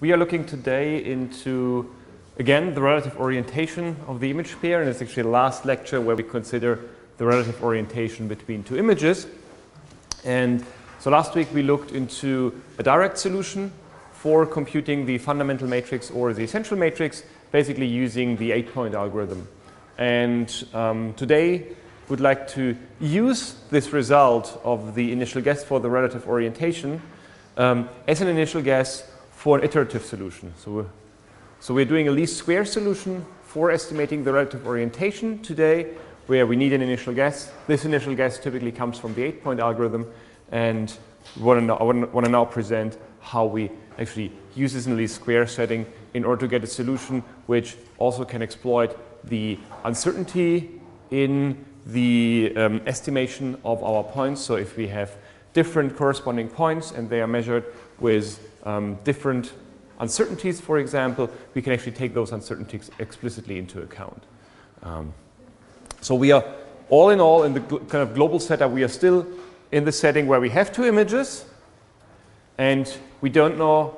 we are looking today into, again, the relative orientation of the image pair, and it's actually the last lecture where we consider the relative orientation between two images. And so last week we looked into a direct solution for computing the fundamental matrix or the essential matrix, basically using the eight-point algorithm. And um, today would like to use this result of the initial guess for the relative orientation um, as an initial guess for an iterative solution. So we're, so we're doing a least square solution for estimating the relative orientation today where we need an initial guess. This initial guess typically comes from the eight-point algorithm and I want to now present how we actually use this in a least square setting in order to get a solution which also can exploit the uncertainty in the um, estimation of our points. So if we have different corresponding points and they are measured with um, different uncertainties, for example, we can actually take those uncertainties explicitly into account. Um, so we are, all in all, in the kind of global setup, we are still in the setting where we have two images and we don't know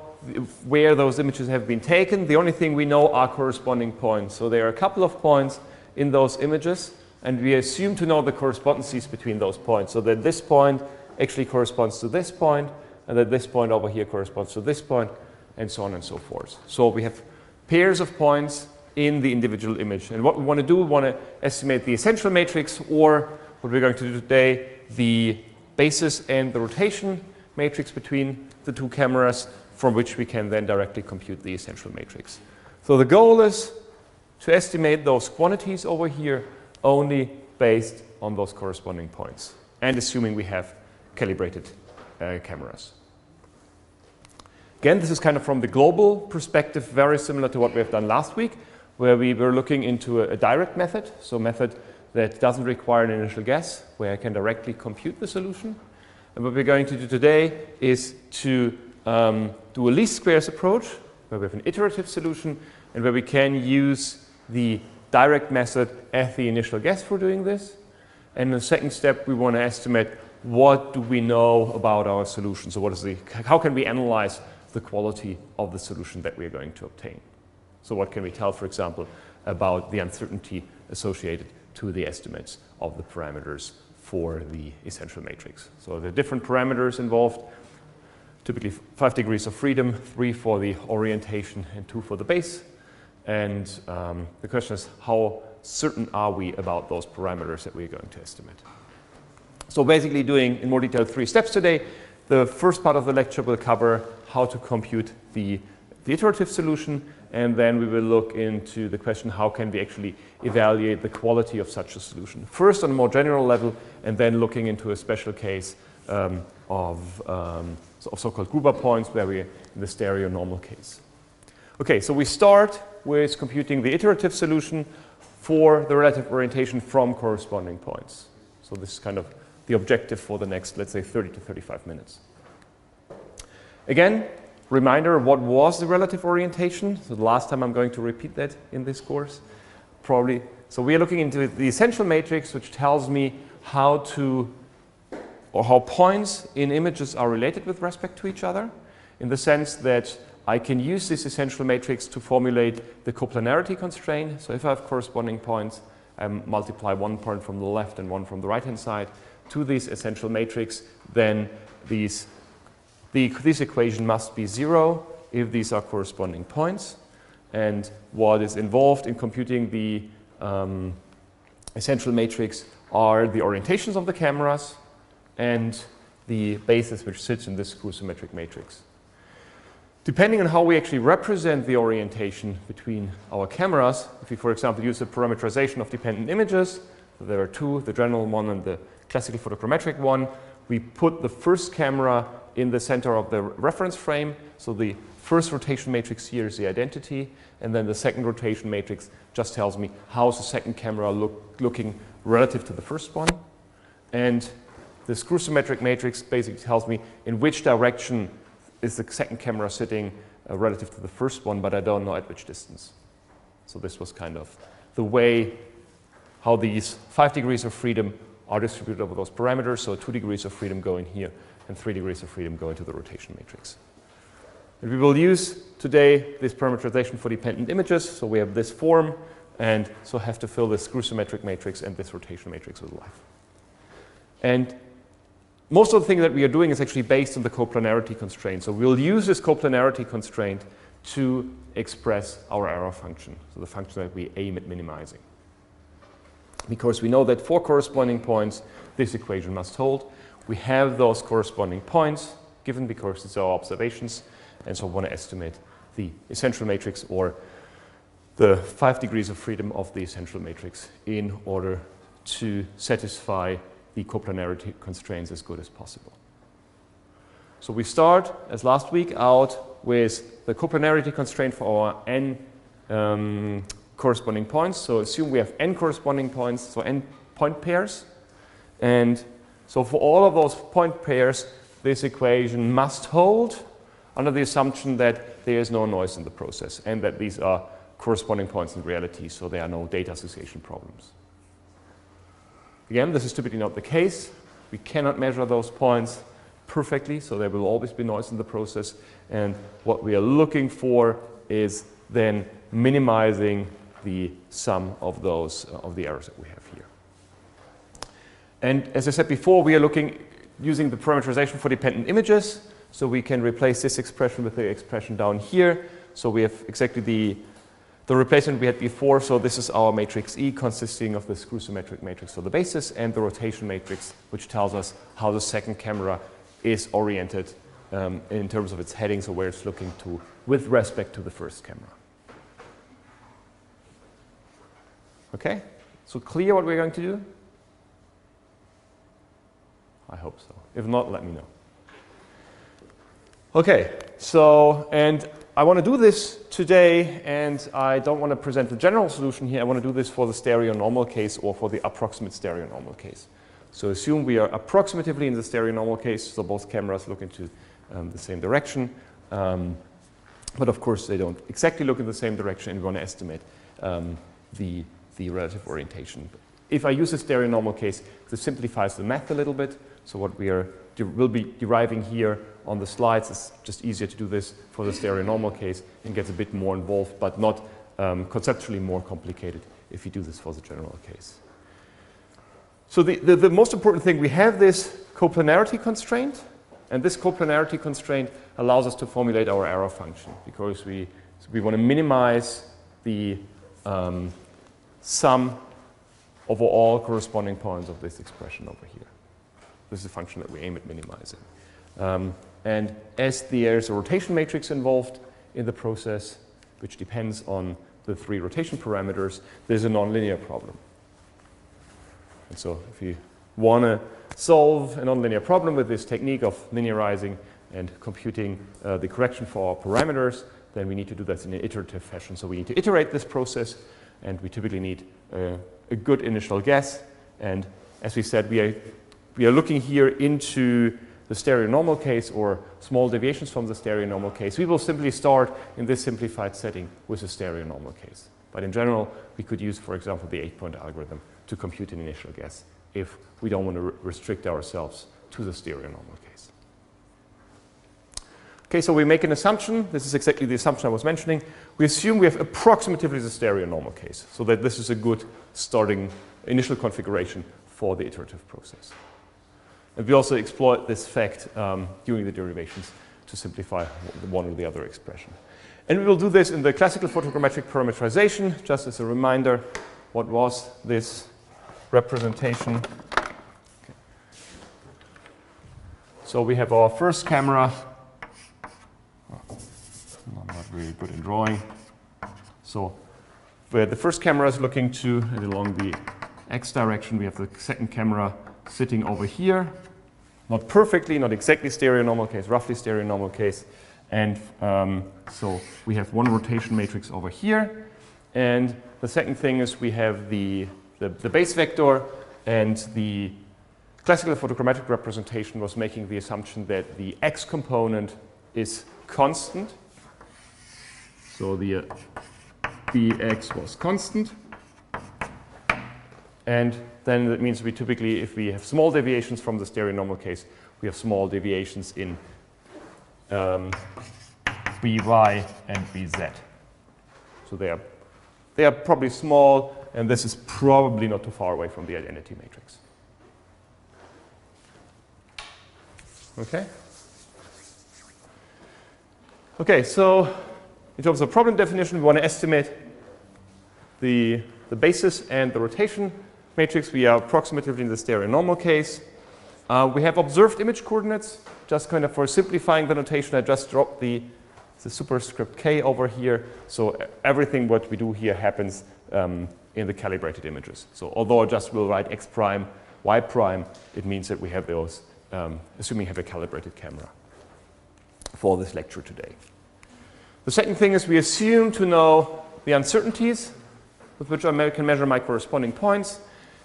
where those images have been taken. The only thing we know are corresponding points. So there are a couple of points in those images and we assume to know the correspondences between those points. So that this point actually corresponds to this point and that this point over here corresponds to this point and so on and so forth. So we have pairs of points in the individual image. And what we want to do, we want to estimate the essential matrix or what we're going to do today, the basis and the rotation matrix between the two cameras from which we can then directly compute the essential matrix. So the goal is to estimate those quantities over here only based on those corresponding points and assuming we have calibrated cameras. Again, this is kind of from the global perspective, very similar to what we have done last week, where we were looking into a, a direct method, so method that doesn't require an initial guess, where I can directly compute the solution. And what we're going to do today is to um, do a least squares approach, where we have an iterative solution, and where we can use the direct method as the initial guess for doing this. And in the second step, we want to estimate what do we know about our solution. So what is the, how can we analyze the quality of the solution that we are going to obtain? So what can we tell, for example, about the uncertainty associated to the estimates of the parameters for the essential matrix. So the different parameters involved, typically five degrees of freedom, three for the orientation and two for the base. And um, the question is, how certain are we about those parameters that we're going to estimate? So basically doing in more detail three steps today. The first part of the lecture will cover how to compute the, the iterative solution and then we will look into the question how can we actually evaluate the quality of such a solution. First on a more general level and then looking into a special case um, of, um, of so-called Gruber points where we're in the stereo normal case. Okay, so we start with computing the iterative solution for the relative orientation from corresponding points. So this is kind of the objective for the next, let's say, 30 to 35 minutes. Again, reminder of what was the relative orientation. So the last time I'm going to repeat that in this course. Probably. So we are looking into the essential matrix, which tells me how to, or how points in images are related with respect to each other, in the sense that I can use this essential matrix to formulate the coplanarity constraint. So if I have corresponding points, I multiply one point from the left and one from the right-hand side to this essential matrix, then these the, this equation must be zero if these are corresponding points. And what is involved in computing the um, essential matrix are the orientations of the cameras and the basis which sits in this screw symmetric matrix. Depending on how we actually represent the orientation between our cameras, if we, for example, use a parameterization of dependent images, there are two, the general one and the classical photogrammetric one, we put the first camera in the center of the reference frame. So the first rotation matrix here is the identity, and then the second rotation matrix just tells me how's the second camera look, looking relative to the first one. And the screw symmetric matrix basically tells me in which direction is the second camera sitting uh, relative to the first one, but I don't know at which distance. So this was kind of the way how these five degrees of freedom are distributed over those parameters. So two degrees of freedom go in here, and three degrees of freedom go into the rotation matrix. And we will use today this parameterization for dependent images. So we have this form, and so have to fill this screw symmetric matrix and this rotation matrix with life. And most of the things that we are doing is actually based on the coplanarity constraint. So we'll use this coplanarity constraint to express our error function, so the function that we aim at minimizing. Because we know that for corresponding points, this equation must hold. We have those corresponding points given because it's our observations, and so I want to estimate the essential matrix or the five degrees of freedom of the essential matrix in order to satisfy the coplanarity constraints as good as possible. So we start, as last week, out with the coplanarity constraint for our n um, corresponding points. So assume we have n corresponding points, so n point pairs. And so for all of those point pairs, this equation must hold under the assumption that there is no noise in the process and that these are corresponding points in reality, so there are no data association problems. Again, this is typically not the case. We cannot measure those points perfectly, so there will always be noise in the process. And what we are looking for is then minimizing the sum of those uh, of the errors that we have here. And as I said before, we are looking using the parameterization for dependent images. So we can replace this expression with the expression down here. So we have exactly the, the replacement we had before. So this is our matrix E consisting of the screw symmetric matrix for the basis and the rotation matrix, which tells us how the second camera is oriented um, in terms of its heading, so where it's looking to with respect to the first camera. Okay? So clear what we're going to do? I hope so. If not, let me know. Okay, so, and I want to do this today, and I don't want to present the general solution here. I want to do this for the stereo normal case or for the approximate stereo normal case. So assume we are approximatively in the stereo normal case, so both cameras look into um, the same direction. Um, but of course, they don't exactly look in the same direction, and we want to estimate um, the, the relative orientation. If I use a stereo normal case, this simplifies the math a little bit. So what we are will be deriving here on the slides is just easier to do this for the stereo normal case and gets a bit more involved, but not um, conceptually more complicated if you do this for the general case. So the, the, the most important thing, we have this coplanarity constraint, and this coplanarity constraint allows us to formulate our error function because we, so we want to minimize the um, sum over all corresponding points of this expression over here. This is a function that we aim at minimizing. Um, and as there's a rotation matrix involved in the process, which depends on the three rotation parameters, there's a nonlinear problem. And so if you want to solve a nonlinear problem with this technique of linearizing and computing uh, the correction for our parameters, then we need to do that in an iterative fashion. So we need to iterate this process, and we typically need uh, a good initial guess. And as we said, we are we are looking here into the stereo normal case or small deviations from the stereo normal case. We will simply start in this simplified setting with a stereo normal case. But in general, we could use, for example, the eight-point algorithm to compute an initial guess if we don't want to re restrict ourselves to the stereo normal case. Okay, so we make an assumption. This is exactly the assumption I was mentioning. We assume we have approximately the stereo normal case, so that this is a good starting initial configuration for the iterative process. And we also exploit this fact um, during the derivations to simplify one or the other expression. And we will do this in the classical photogrammetric parameterization. Just as a reminder, what was this representation? Okay. So we have our first camera. Really good in drawing. So where the first camera is looking to, and along the x direction, we have the second camera sitting over here. Not perfectly, not exactly stereo normal case, roughly stereo normal case. And um, so we have one rotation matrix over here. And the second thing is we have the, the, the base vector and the classical photogrammetric representation was making the assumption that the x component is constant. So the uh, bx was constant. And then that means we typically, if we have small deviations from the stereo normal case, we have small deviations in um, by, and bz. So they are, they are probably small, and this is probably not too far away from the identity matrix. Okay? Okay, so in terms of problem definition, we want to estimate the, the basis and the rotation matrix. We are approximately in the stereo normal case. Uh, we have observed image coordinates. Just kind of for simplifying the notation, I just dropped the, the superscript k over here. So everything what we do here happens um, in the calibrated images. So although I just will write x prime, y prime, it means that we have those, um, assuming we have a calibrated camera for this lecture today. The second thing is we assume to know the uncertainties with which I can measure my corresponding points.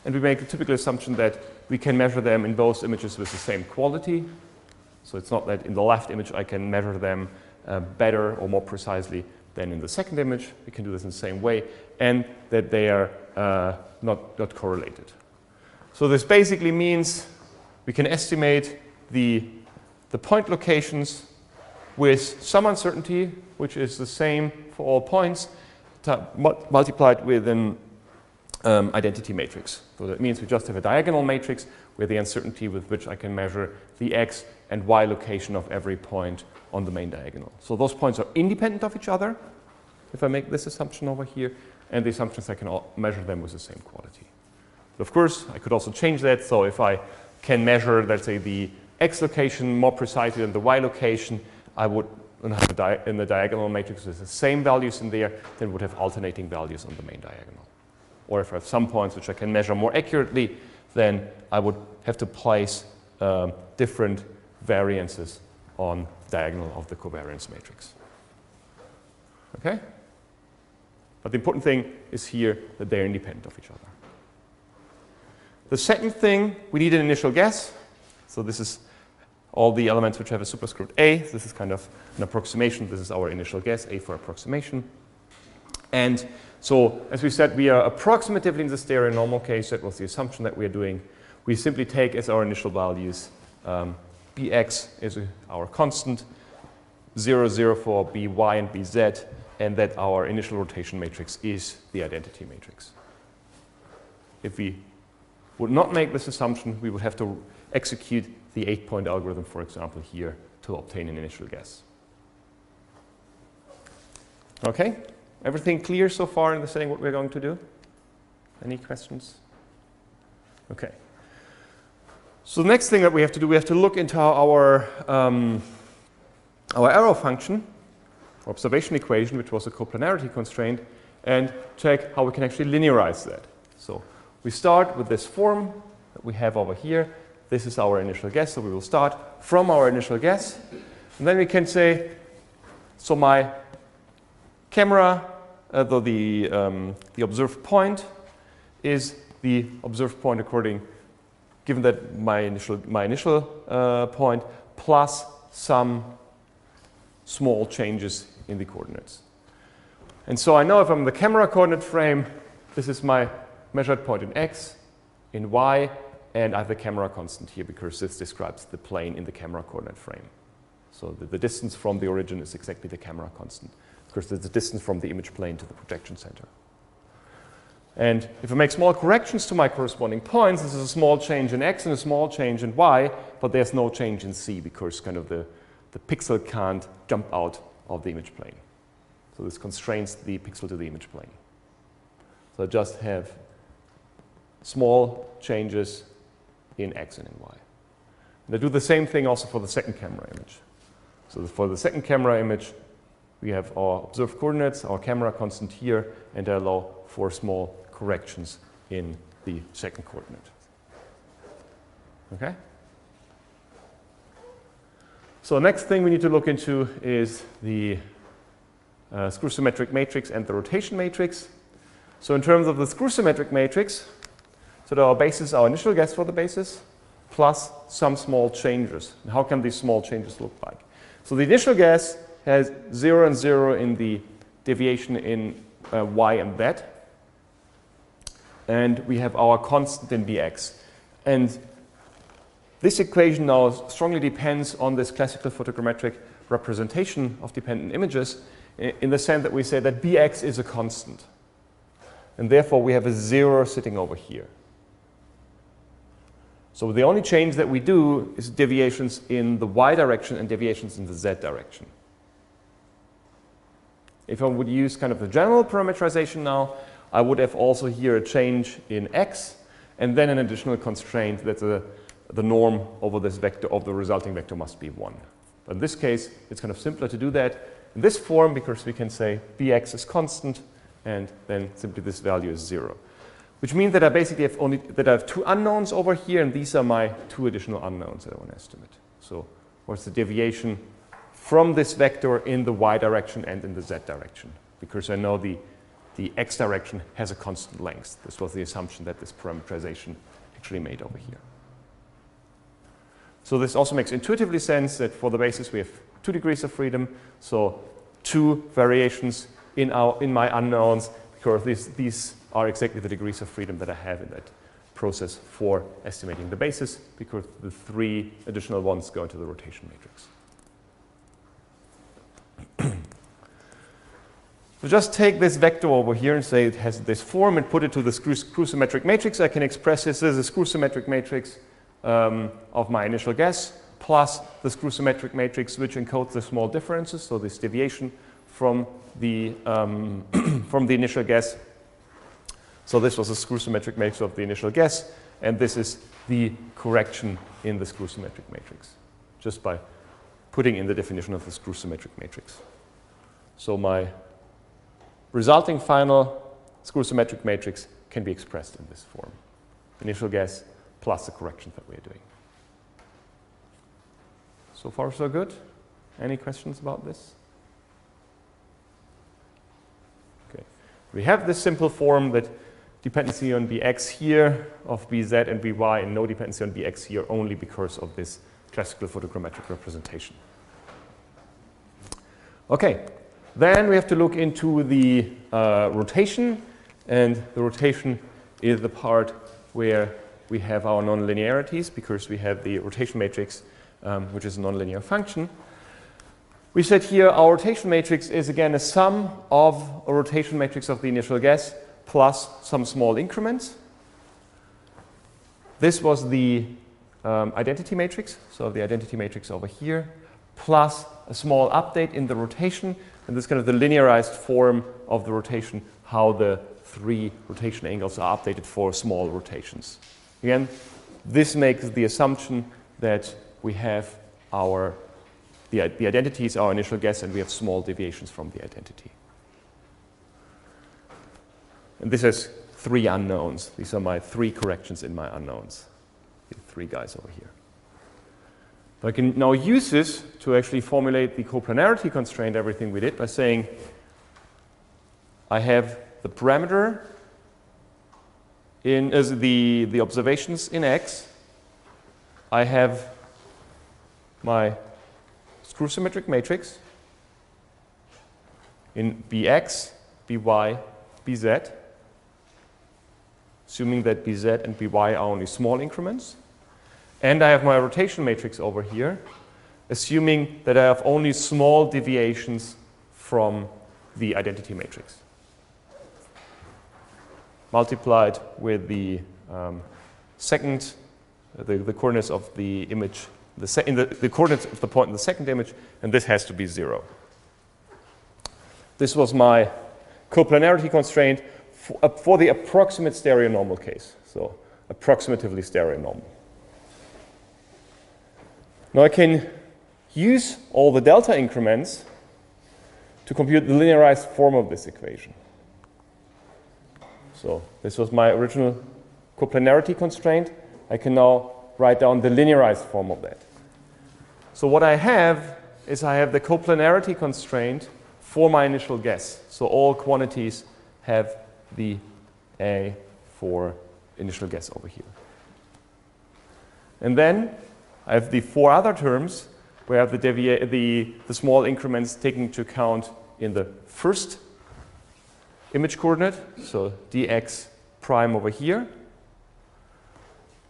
And we make the typical assumption that we can measure them in both images with the same quality. So it's not that in the left image I can measure them uh, better or more precisely than in the second image. We can do this in the same way. And that they are uh, not, not correlated. So this basically means we can estimate the, the point locations with some uncertainty, which is the same for all points, multiplied with an um, identity matrix. So that means we just have a diagonal matrix with the uncertainty with which I can measure the x and y location of every point on the main diagonal. So those points are independent of each other, if I make this assumption over here, and the assumptions I can measure them with the same quality. But of course, I could also change that. So if I can measure, let's say, the x location more precisely than the y location, I would have in the diagonal matrix with the same values in there, then would have alternating values on the main diagonal. Or if I have some points which I can measure more accurately, then I would have to place um, different variances on diagonal of the covariance matrix. Okay? But the important thing is here that they're independent of each other. The second thing, we need an initial guess. So this is all the elements which have a superscript A. This is kind of an approximation. This is our initial guess, A for approximation. And so, as we said, we are approximatively in the stereo normal case. That was the assumption that we are doing. We simply take as our initial values um, bx is our constant, 0, 0 for by and bz, and that our initial rotation matrix is the identity matrix. If we would not make this assumption, we would have to execute the eight-point algorithm, for example, here to obtain an initial guess. Okay, everything clear so far in the saying what we're going to do? Any questions? Okay. So the next thing that we have to do, we have to look into our, um, our error function, observation equation, which was a coplanarity constraint, and check how we can actually linearize that. So we start with this form that we have over here. This is our initial guess, so we will start from our initial guess. And then we can say, so my camera, uh, the, the, um, the observed point is the observed point according, given that my initial, my initial uh, point, plus some small changes in the coordinates. And so I know if I'm the camera coordinate frame, this is my measured point in x, in y, and I have the camera constant here because this describes the plane in the camera coordinate frame. So the, the distance from the origin is exactly the camera constant because there's the distance from the image plane to the projection center. And if I make small corrections to my corresponding points, this is a small change in x and a small change in y, but there's no change in c because kind of the, the pixel can't jump out of the image plane. So this constrains the pixel to the image plane. So I just have small changes in x and in y. And I do the same thing also for the second camera image. So for the second camera image, we have our observed coordinates, our camera constant here, and I allow for small corrections in the second coordinate. Okay? So next thing we need to look into is the uh, screw symmetric matrix and the rotation matrix. So in terms of the screw symmetric matrix, so our basis, our initial guess for the basis, plus some small changes. And how can these small changes look like? So the initial guess has 0 and 0 in the deviation in uh, y and z. And we have our constant in bx. And this equation now strongly depends on this classical photogrammetric representation of dependent images in the sense that we say that bx is a constant. And therefore, we have a zero sitting over here. So the only change that we do is deviations in the y direction and deviations in the z direction. If I would use kind of the general parameterization now, I would have also here a change in x and then an additional constraint that the, the norm over this vector of the resulting vector must be 1. But in this case, it's kind of simpler to do that in this form because we can say bx is constant and then simply this value is 0 which means that I basically have only that I have two unknowns over here, and these are my two additional unknowns that I want to estimate. So what's the deviation from this vector in the y direction and in the z direction? Because I know the, the x direction has a constant length. This was the assumption that this parameterization actually made over here. So this also makes intuitively sense that for the basis we have two degrees of freedom, so two variations in, our, in my unknowns, because these, these are exactly the degrees of freedom that I have in that process for estimating the basis because the three additional ones go into the rotation matrix. so just take this vector over here and say it has this form and put it to the screw, screw symmetric matrix. I can express this as a screw symmetric matrix um, of my initial guess plus the screw symmetric matrix which encodes the small differences, so this deviation from the, um, from the initial guess so this was a screw symmetric matrix of the initial guess, and this is the correction in the screw symmetric matrix, just by putting in the definition of the screw symmetric matrix. So my resulting final screw symmetric matrix can be expressed in this form. Initial guess plus the corrections that we're doing. So far, so good. Any questions about this? Okay. We have this simple form that dependency on bx here of bz and by and no dependency on bx here only because of this classical photogrammetric representation. Okay, then we have to look into the uh, rotation and the rotation is the part where we have our nonlinearities because we have the rotation matrix um, which is a nonlinear function. We said here our rotation matrix is again a sum of a rotation matrix of the initial guess plus some small increments. This was the um, identity matrix, so the identity matrix over here, plus a small update in the rotation, and this is kind of the linearized form of the rotation, how the three rotation angles are updated for small rotations. Again, this makes the assumption that we have our, the, the identity is our initial guess, and we have small deviations from the identity. And this has three unknowns. These are my three corrections in my unknowns. Three guys over here. I can now use this to actually formulate the coplanarity constraint, everything we did, by saying I have the parameter in as the, the observations in X. I have my screw symmetric matrix in Bx, By, Bz assuming that Bz and By are only small increments. And I have my rotation matrix over here, assuming that I have only small deviations from the identity matrix. Multiplied with the um, second, the, the, coordinates of the image, the, the, the coordinates of the point in the second image, and this has to be zero. This was my coplanarity constraint for, uh, for the approximate stereonormal case, so approximatively stereonormal. Now I can use all the delta increments to compute the linearized form of this equation. So this was my original coplanarity constraint. I can now write down the linearized form of that. So what I have is I have the coplanarity constraint for my initial guess. So all quantities have the A for initial guess over here. And then I have the four other terms where I have the, the, the small increments taken into account in the first image coordinate, so dx prime over here,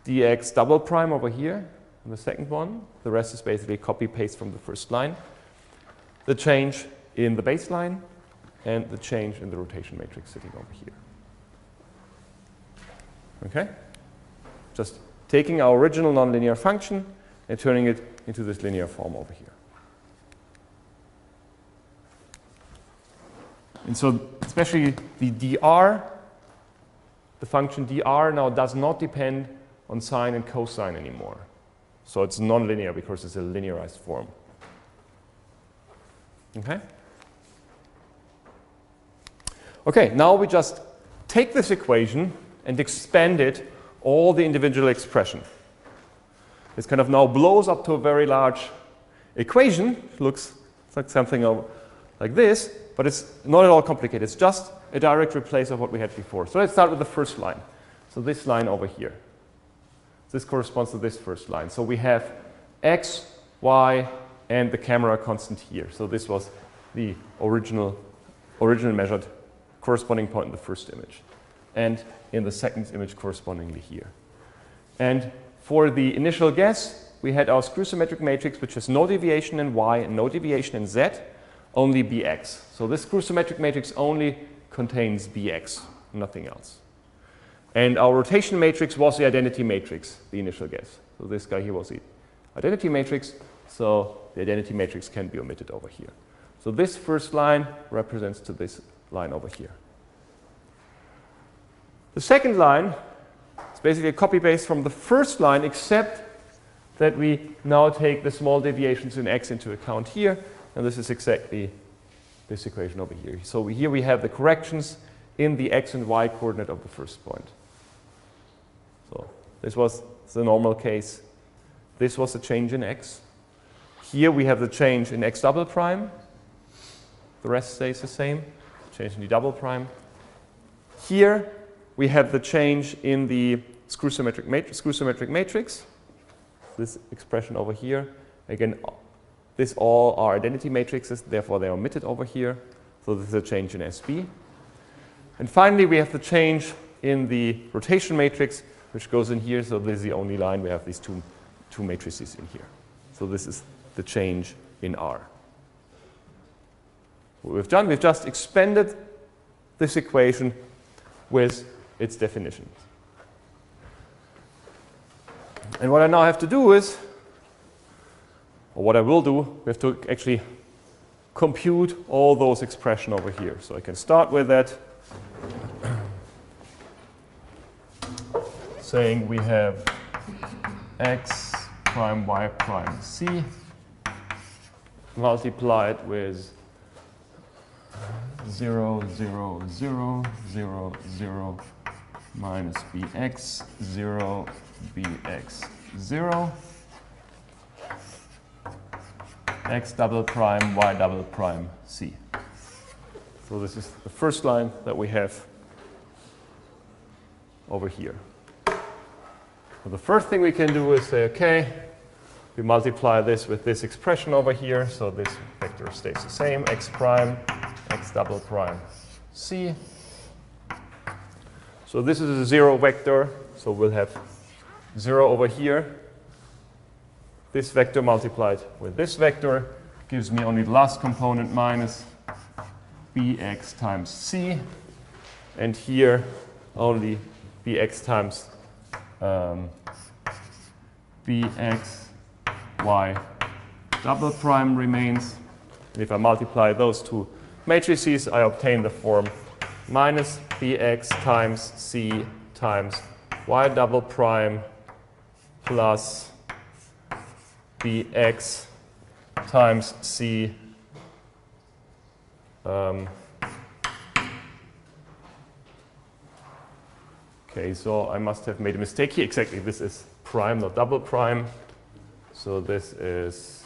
dx double prime over here, and the second one. The rest is basically copy paste from the first line. the change in the baseline and the change in the rotation matrix sitting over here. Okay? Just taking our original nonlinear function and turning it into this linear form over here. And so especially the dr, the function dr now does not depend on sine and cosine anymore. So it's nonlinear because it's a linearized form. Okay? Okay, now we just take this equation and expand it all the individual expression. This kind of now blows up to a very large equation. It looks like something like this, but it's not at all complicated. It's just a direct replace of what we had before. So let's start with the first line. So this line over here. This corresponds to this first line. So we have x, y, and the camera constant here. So this was the original, original measured corresponding point in the first image. And in the second image correspondingly here. And for the initial guess, we had our screw symmetric matrix, which has no deviation in y and no deviation in z, only bx. So this screw symmetric matrix only contains bx, nothing else. And our rotation matrix was the identity matrix, the initial guess. So this guy here was the identity matrix, so the identity matrix can be omitted over here. So this first line represents to this line over here. The second line is basically a copy paste from the first line, except that we now take the small deviations in x into account here, and this is exactly this equation over here. So here we have the corrections in the x and y coordinate of the first point. So this was the normal case. This was the change in x. Here we have the change in x double prime. The rest stays the same. Change in the double prime. Here we have the change in the screw symmetric, matrix, screw symmetric matrix. This expression over here. Again, this all are identity matrices, therefore they are omitted over here. So this is a change in SB. And finally, we have the change in the rotation matrix, which goes in here. So this is the only line we have these two, two matrices in here. So this is the change in R. What we've done, we've just expanded this equation with its definitions. And what I now have to do is, or what I will do, we have to actually compute all those expressions over here. So I can start with that, saying we have x prime y prime c multiplied with 0, 0, 0, 0, 0, minus bx, 0, bx, 0, x double prime, y double prime, c. So this is the first line that we have over here. So the first thing we can do is say, okay, we multiply this with this expression over here, so this vector stays the same, x prime double prime c. So this is a zero vector, so we'll have 0 over here. This vector multiplied with this vector gives me only the last component minus bx times c. And here only bx times um, bx y double prime remains. And if I multiply those two matrices, I obtain the form minus bx times c times y double prime plus bx times c um, okay, so I must have made a mistake here. Exactly, this is prime, not double prime. So this is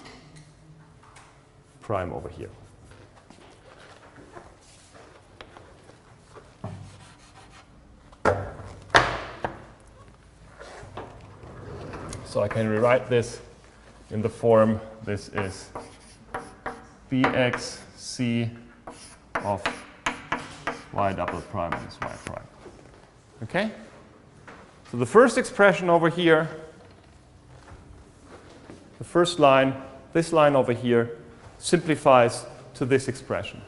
prime over here. So I can rewrite this in the form this is bxc of y double prime minus y prime. Okay? So the first expression over here, the first line, this line over here, simplifies to this expression.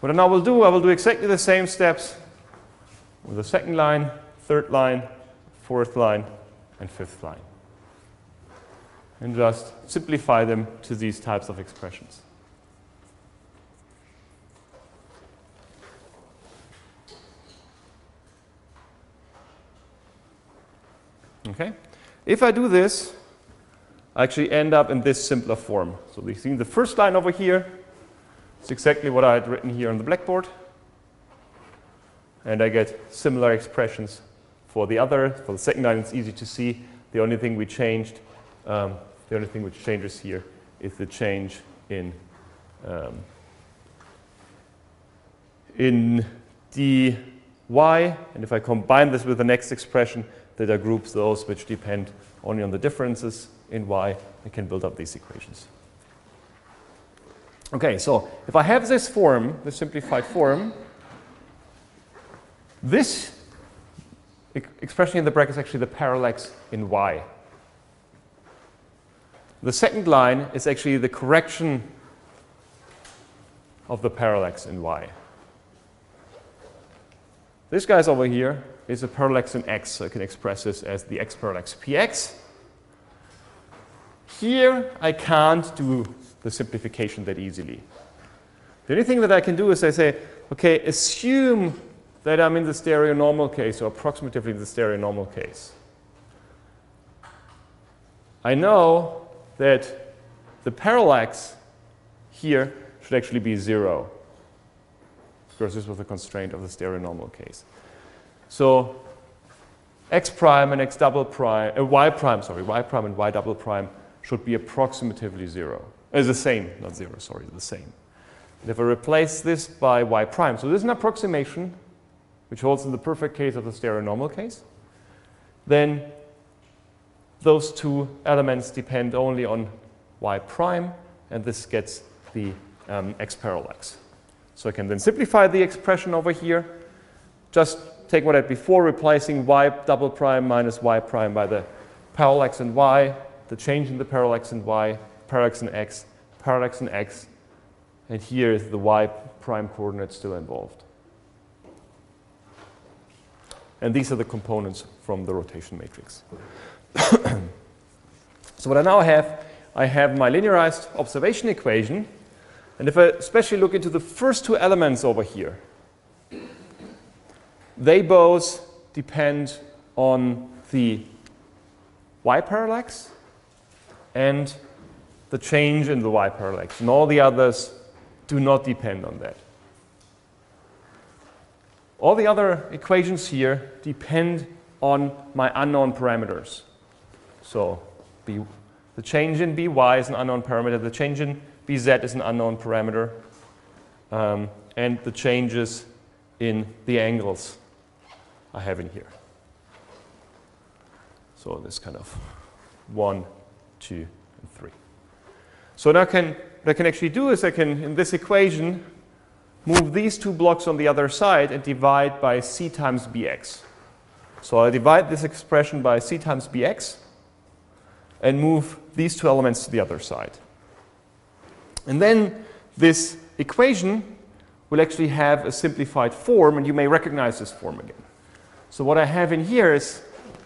What I now will do, I will do exactly the same steps the second line, third line, fourth line, and fifth line. And just simplify them to these types of expressions. Okay? If I do this, I actually end up in this simpler form. So you see the first line over here is exactly what I had written here on the blackboard. And I get similar expressions for the other. For the second line, it's easy to see. The only thing we changed, um, the only thing which changes here is the change in um, in dy. And if I combine this with the next expression, that are groups those which depend only on the differences in y, I can build up these equations. Okay, so if I have this form, the simplified form, this expression in the bracket is actually the parallax in y. The second line is actually the correction of the parallax in y. This guy's over here is a parallax in x, so I can express this as the x parallax px. Here, I can't do the simplification that easily. The only thing that I can do is I say, okay, assume that I'm in the stereo normal case, or approximately the stereo normal case. I know that the parallax here should actually be zero, because this was the constraint of the stereo normal case. So x prime and x double prime, uh, y prime, sorry, y prime and y double prime should be approximately zero. Uh, the same, not zero, sorry, the same. And if I replace this by y prime, so this is an approximation which holds in the perfect case of the stereo normal case, then those two elements depend only on y prime, and this gets the um, x parallax. So I can then simplify the expression over here, just take what I had before, replacing y double prime minus y prime by the parallax in y, the change in the parallax in y, parallax in x, parallax in x, and here is the y prime coordinate still involved. And these are the components from the rotation matrix. so what I now have, I have my linearized observation equation. And if I especially look into the first two elements over here, they both depend on the y parallax and the change in the y parallax. And all the others do not depend on that. All the other equations here depend on my unknown parameters. So B, the change in by is an unknown parameter, the change in bz is an unknown parameter, um, and the changes in the angles I have in here. So this kind of one, two, and three. So now can, what I can actually do is I can, in this equation, move these two blocks on the other side and divide by c times bx. So I divide this expression by c times bx and move these two elements to the other side. And then this equation will actually have a simplified form, and you may recognize this form again. So what I have in here is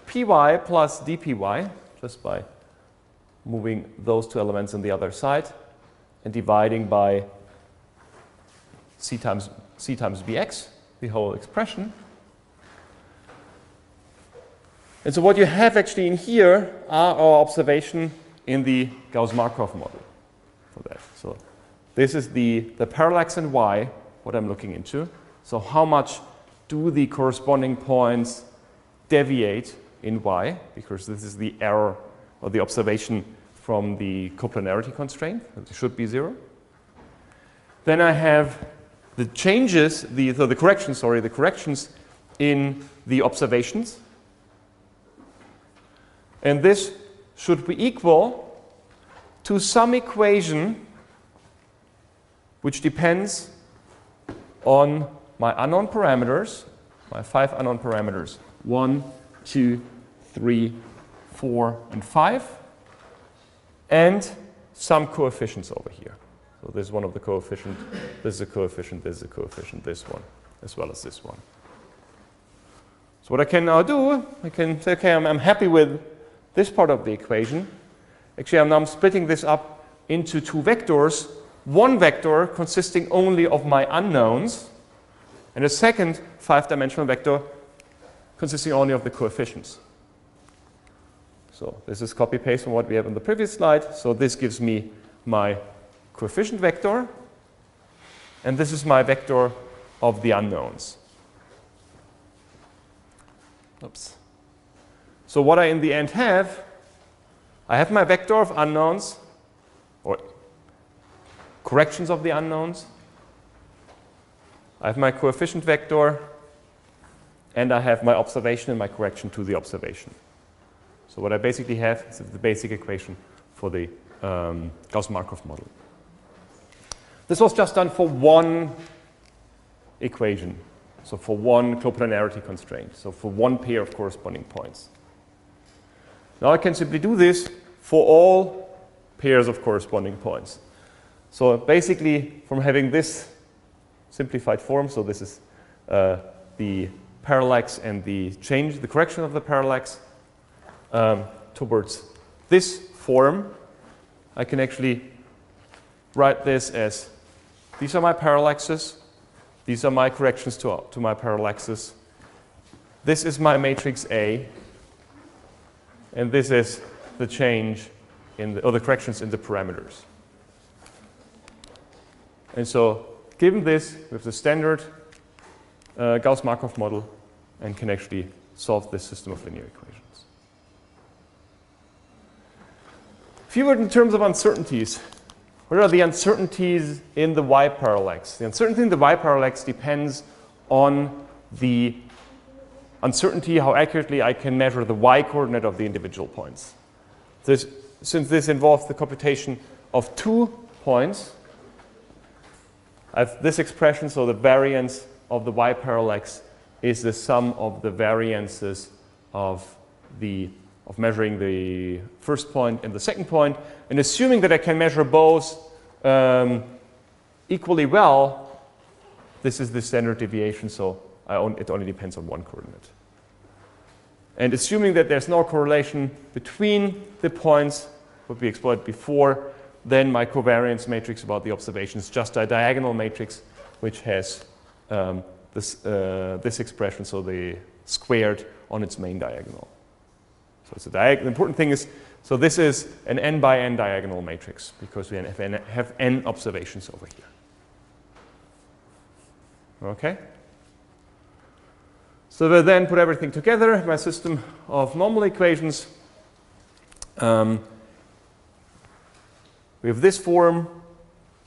py plus dpy, just by moving those two elements on the other side and dividing by c times, c times bx, the whole expression. And so what you have actually in here are our observation in the Gauss-Markov model for that. So this is the, the parallax in y, what I'm looking into. So how much do the corresponding points deviate in y, because this is the error or the observation from the coplanarity constraint, it should be zero. Then I have the changes, the, so the corrections, sorry, the corrections in the observations. And this should be equal to some equation which depends on my unknown parameters, my five unknown parameters, one, two, three, four, and five. and some coefficients over here. So this is one of the coefficient, this is a coefficient, this is a coefficient, this one, as well as this one. So what I can now do, I can say, okay, I'm, I'm happy with this part of the equation. Actually, I'm now splitting this up into two vectors. One vector consisting only of my unknowns, and a second five-dimensional vector consisting only of the coefficients. So this is copy-paste from what we have on the previous slide. So this gives me my coefficient vector, and this is my vector of the unknowns. Oops. So what I in the end have, I have my vector of unknowns, or corrections of the unknowns. I have my coefficient vector, and I have my observation and my correction to the observation. So what I basically have is the basic equation for the um, Gauss-Markov model. This was just done for one equation, so for one coplanarity constraint, so for one pair of corresponding points. Now I can simply do this for all pairs of corresponding points. So basically, from having this simplified form, so this is uh, the parallax and the change, the correction of the parallax, um, towards this form, I can actually write this as these are my parallaxes, these are my corrections to, to my parallaxes. This is my matrix A, and this is the change in the, or the corrections in the parameters. And so, given this, have the standard uh, Gauss-Markov model and can actually solve this system of linear equations. few words in terms of uncertainties. What are the uncertainties in the y parallax? The uncertainty in the y parallax depends on the uncertainty how accurately I can measure the y coordinate of the individual points. This, since this involves the computation of two points, I have this expression, so the variance of the y parallax is the sum of the variances of the of measuring the first point and the second point, and assuming that I can measure both um, equally well, this is the standard deviation, so on, it only depends on one coordinate. And assuming that there's no correlation between the points, what we explored before, then my covariance matrix about the observation is just a diagonal matrix which has um, this, uh, this expression, so the squared on its main diagonal. So it's a the important thing is, so this is an n by n diagonal matrix because we have n, have n observations over here. Okay? So we then put everything together, my system of normal equations. Um, we have this form,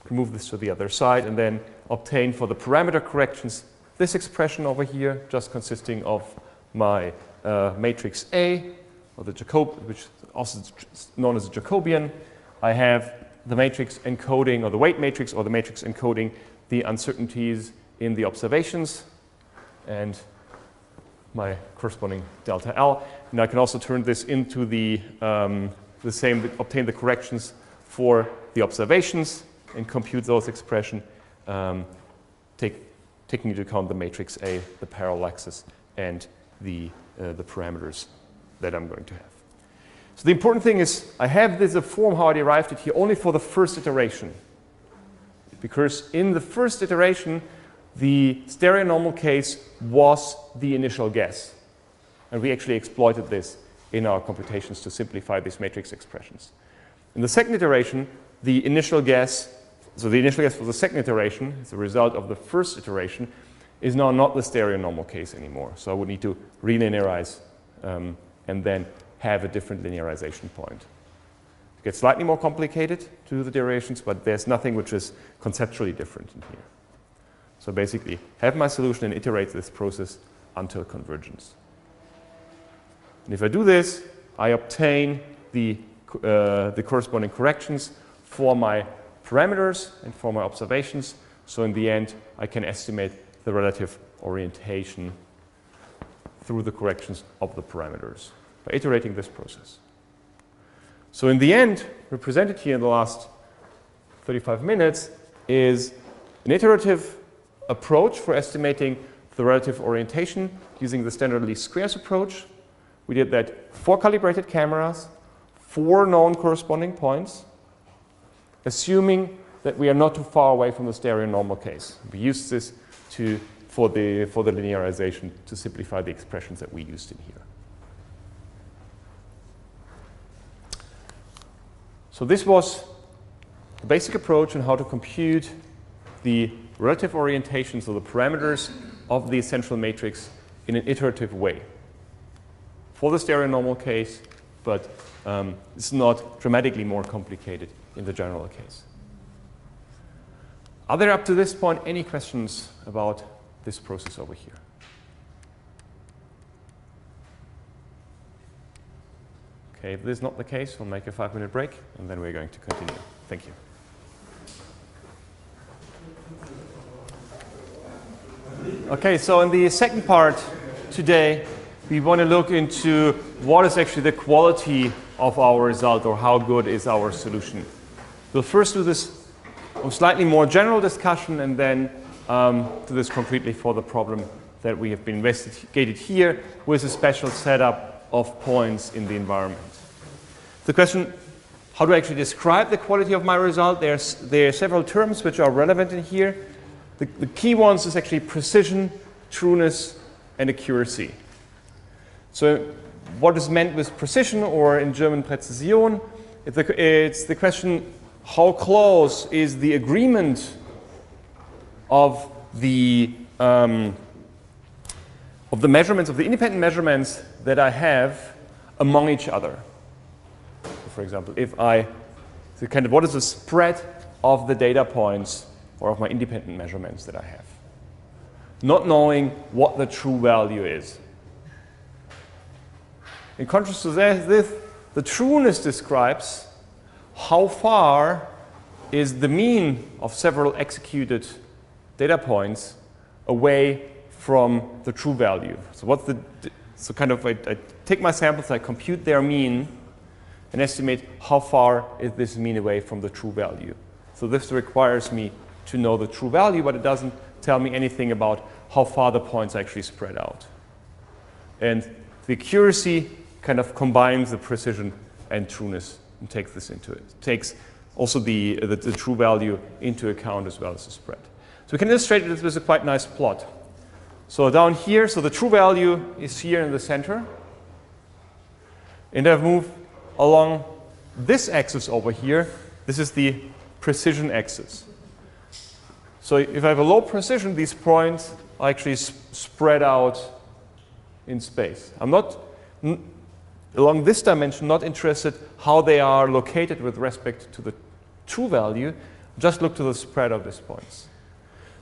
move this to the other side, and then obtain for the parameter corrections this expression over here, just consisting of my uh, matrix A or the Jacob, which is also known as the Jacobian. I have the matrix encoding, or the weight matrix, or the matrix encoding the uncertainties in the observations, and my corresponding delta L. And I can also turn this into the, um, the same, obtain the corrections for the observations and compute those expressions, um, take, taking into account the matrix A, the parallaxes, and the, uh, the parameters that I'm going to have. So the important thing is I have this form how I derived it here only for the first iteration. Because in the first iteration, the stereo normal case was the initial guess. And we actually exploited this in our computations to simplify these matrix expressions. In the second iteration, the initial guess, so the initial guess for the second iteration, as a result of the first iteration, is now not the stereo normal case anymore. So I would need to relinearize um, and then have a different linearization point. It gets slightly more complicated to do the derivations, but there's nothing which is conceptually different in here. So basically, have my solution and iterate this process until convergence. And if I do this, I obtain the, uh, the corresponding corrections for my parameters and for my observations. So in the end, I can estimate the relative orientation through the corrections of the parameters by iterating this process. So in the end, represented here in the last 35 minutes is an iterative approach for estimating the relative orientation using the standard least squares approach. We did that for calibrated cameras, for known corresponding points, assuming that we are not too far away from the stereo normal case. We used this to, for, the, for the linearization to simplify the expressions that we used in here. So this was the basic approach on how to compute the relative orientations of the parameters of the essential matrix in an iterative way. For the stereo normal case, but um, it's not dramatically more complicated in the general case. Are there up to this point any questions about this process over here? Okay, if this is not the case, we'll make a five minute break and then we're going to continue. Thank you. Okay, so in the second part today, we want to look into what is actually the quality of our result or how good is our solution. We'll first do this slightly more general discussion and then um, do this concretely for the problem that we have been investigated here with a special setup of points in the environment. The question, how do I actually describe the quality of my result? There's, there are several terms which are relevant in here. The, the key ones is actually precision, trueness, and accuracy. So what is meant with precision, or in German Präzision? It's the, it's the question, how close is the agreement of the, um, of the measurements, of the independent measurements that I have among each other? For example, if I, kind of what is the spread of the data points or of my independent measurements that I have. Not knowing what the true value is. In contrast to this, the trueness describes how far is the mean of several executed data points away from the true value. So what's the so kind of I, I take my samples, I compute their mean, and estimate how far is this mean away from the true value. So this requires me to know the true value, but it doesn't tell me anything about how far the points actually spread out. And the accuracy kind of combines the precision and trueness and takes this into it. Takes also the, the, the true value into account as well as the spread. We can illustrate this with a quite nice plot. So down here, so the true value is here in the center. And I've moved along this axis over here. This is the precision axis. So if I have a low precision, these points are actually spread out in space. I'm not, along this dimension, not interested how they are located with respect to the true value. Just look to the spread of these points.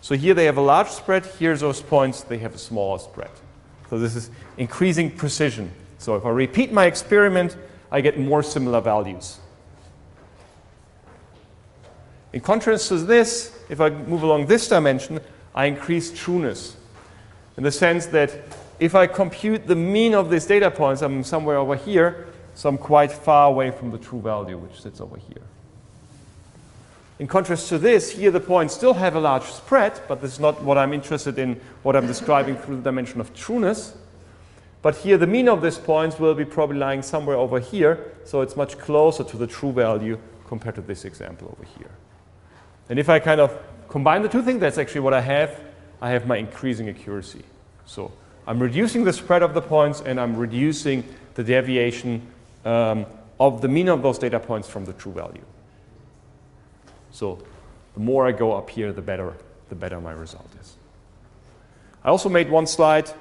So here they have a large spread. Here's those points, they have a smaller spread. So this is increasing precision. So if I repeat my experiment, I get more similar values. In contrast to this, if I move along this dimension, I increase trueness in the sense that if I compute the mean of these data points, I'm somewhere over here, so I'm quite far away from the true value, which sits over here. In contrast to this, here the points still have a large spread, but this is not what I'm interested in, what I'm describing through the dimension of trueness. But here the mean of these points will be probably lying somewhere over here, so it's much closer to the true value compared to this example over here. And if I kind of combine the two things, that's actually what I have. I have my increasing accuracy. So I'm reducing the spread of the points and I'm reducing the deviation um, of the mean of those data points from the true value. So the more I go up here, the better, the better my result is. I also made one slide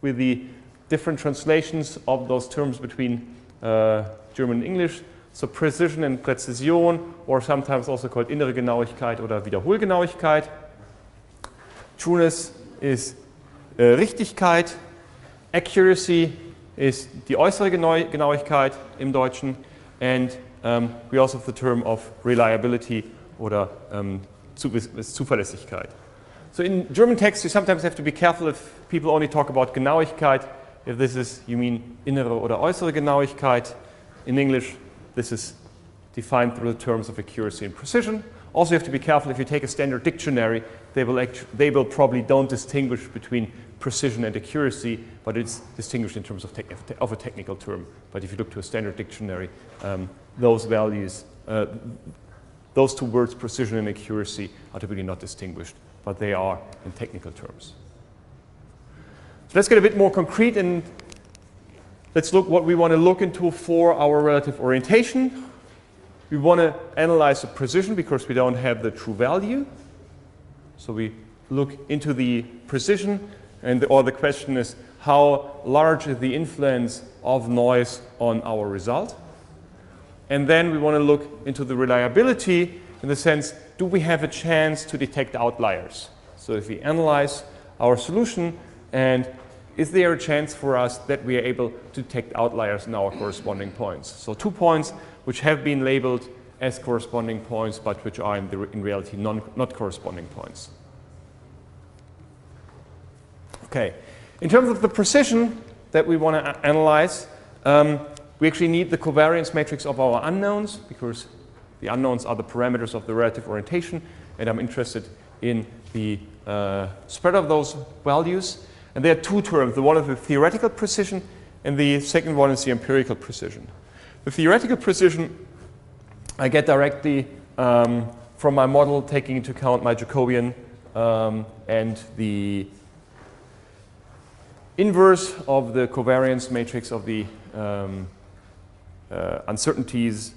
with the different translations of those terms between uh, German and English. So Precision and Präzision, or sometimes also called innere Genauigkeit oder Wiederholgenauigkeit. Trueness is äh, Richtigkeit. Accuracy is die äußere Genauigkeit im Deutschen. And um, we also have the term of reliability oder um, Zuverlässigkeit. So in German text, you sometimes have to be careful if people only talk about Genauigkeit. If this is, you mean innere oder äußere Genauigkeit. In English, this is defined through the terms of accuracy and precision. Also, you have to be careful if you take a standard dictionary, they will, they will probably don't distinguish between precision and accuracy, but it's distinguished in terms of, of a technical term. But if you look to a standard dictionary, um, those values, uh, those two words, precision and accuracy, are typically not distinguished, but they are in technical terms. So let's get a bit more concrete and let's look what we want to look into for our relative orientation. We want to analyze the precision because we don't have the true value. So we look into the precision, and the, or the question is how large is the influence of noise on our result? And then we want to look into the reliability in the sense, do we have a chance to detect outliers? So if we analyze our solution and is there a chance for us that we are able to detect outliers in our corresponding points? So two points which have been labeled as corresponding points, but which are in, the, in reality non, not corresponding points. Okay, in terms of the precision that we want to analyze, um, we actually need the covariance matrix of our unknowns because the unknowns are the parameters of the relative orientation, and I'm interested in the uh, spread of those values. And there are two terms. The one is the theoretical precision, and the second one is the empirical precision. The theoretical precision I get directly um, from my model taking into account my Jacobian um, and the inverse of the covariance matrix of the um, uncertainties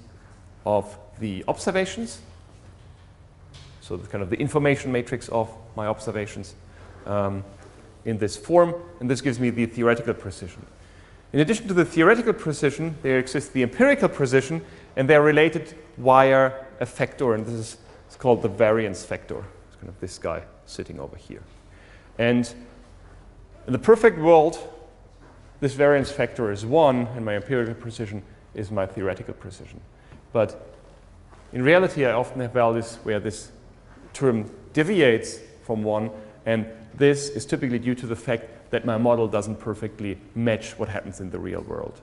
of the observations. So the kind of the information matrix of my observations um, in this form, and this gives me the theoretical precision. In addition to the theoretical precision, there exists the empirical precision, and they're related via a factor, and this is it's called the variance factor. It's kind of this guy sitting over here. And in the perfect world, this variance factor is 1, and my empirical precision is my theoretical precision. But in reality, I often have values where this term deviates from 1, and this is typically due to the fact that my model doesn't perfectly match what happens in the real world.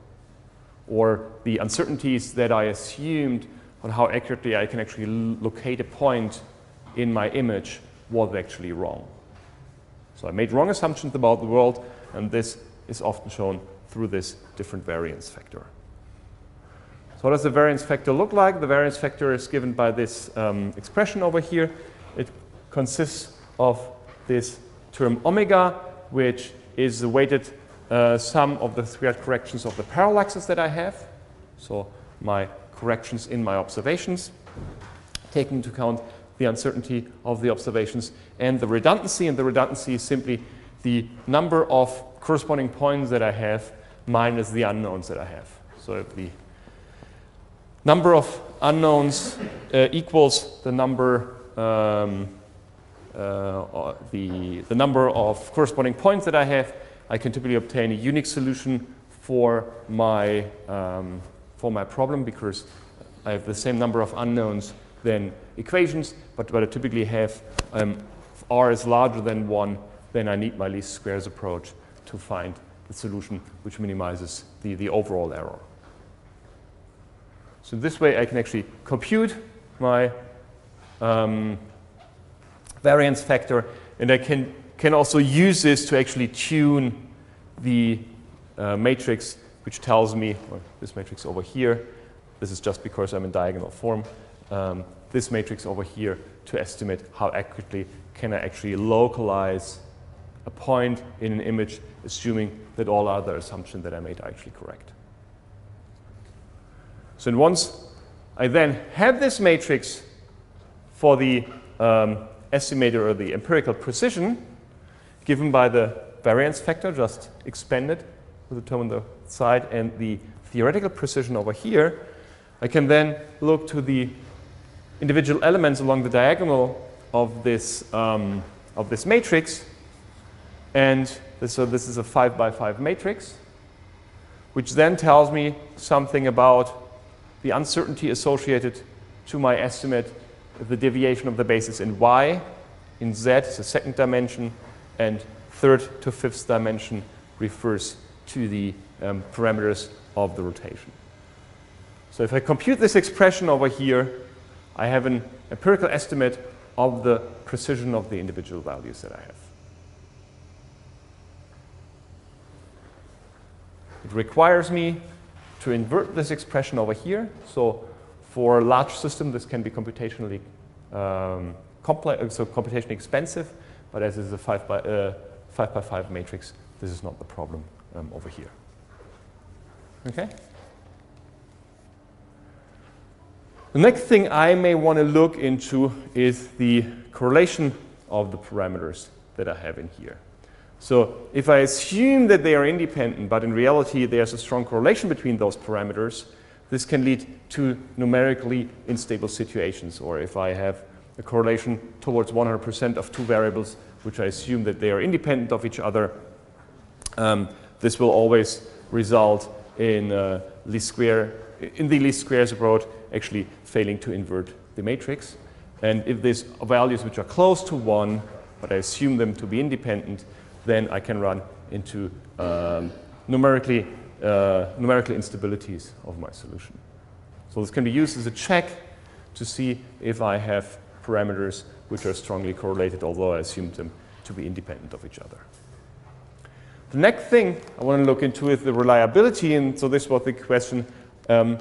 Or the uncertainties that I assumed on how accurately I can actually locate a point in my image was actually wrong. So I made wrong assumptions about the world, and this is often shown through this different variance factor. So what does the variance factor look like? The variance factor is given by this um, expression over here. It consists of this term omega, which is the weighted uh, sum of the squared corrections of the parallaxes that I have. So my corrections in my observations, taking into account the uncertainty of the observations and the redundancy. And the redundancy is simply the number of corresponding points that I have minus the unknowns that I have. So if the number of unknowns uh, equals the number um, uh, the, the number of corresponding points that I have, I can typically obtain a unique solution for my, um, for my problem because I have the same number of unknowns than equations, but, but I typically have um, r is larger than 1, then I need my least squares approach to find the solution which minimizes the, the overall error. So this way I can actually compute my um, variance factor, and I can, can also use this to actually tune the uh, matrix, which tells me, or this matrix over here, this is just because I'm in diagonal form, um, this matrix over here to estimate how accurately can I actually localize a point in an image, assuming that all other assumptions that I made are actually correct. So once I then have this matrix for the um, estimated or the empirical precision given by the variance factor, just expanded with the term on the side, and the theoretical precision over here, I can then look to the individual elements along the diagonal of this, um, of this matrix. And this, so this is a 5 by 5 matrix, which then tells me something about the uncertainty associated to my estimate the deviation of the basis in y, in z the second dimension, and third to fifth dimension refers to the um, parameters of the rotation. So if I compute this expression over here, I have an empirical estimate of the precision of the individual values that I have. It requires me to invert this expression over here. So for a large system, this can be computationally um, complex, so computationally expensive, but as is a 5 by, uh, 5 by 5 matrix, this is not the problem um, over here. Okay? The next thing I may want to look into is the correlation of the parameters that I have in here. So if I assume that they are independent, but in reality there's a strong correlation between those parameters, this can lead to numerically unstable situations. Or if I have a correlation towards 100% of two variables, which I assume that they are independent of each other, um, this will always result in uh, least square, in the least squares approach, actually failing to invert the matrix. And if there's values which are close to one, but I assume them to be independent, then I can run into um, numerically, uh, numerical instabilities of my solution. So this can be used as a check to see if I have parameters which are strongly correlated, although I assumed them to be independent of each other. The next thing I want to look into is the reliability, and so this was the question, um,